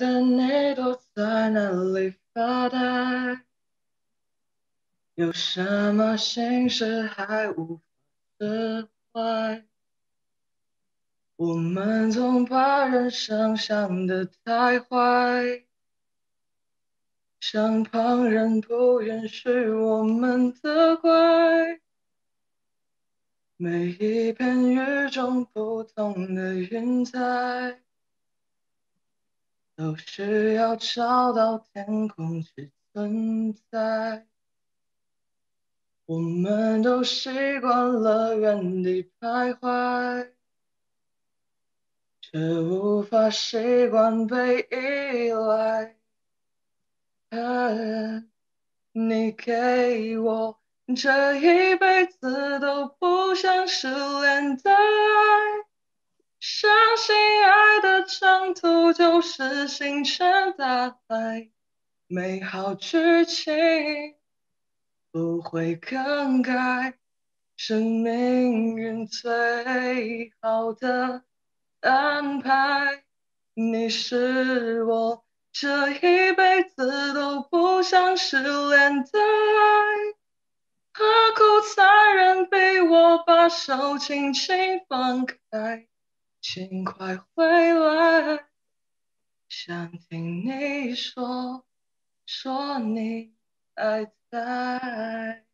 得你躲在哪里发呆？有什么心事还无法释怀？我们总把人生想得太坏，像旁人不允许我们责怪。每一片与众不同的云彩，都需要找到天空去存在。我们都习惯了原地徘徊，却无法习惯被依赖。你给我。这一辈子都不想失联的爱，相信爱的征途就是星辰大海，美好剧情不会更改，是命运最好的安排。你是我这一辈子都不想失联的爱。何苦残忍逼我把手轻轻放开？请快回来，想听你说，说你还在。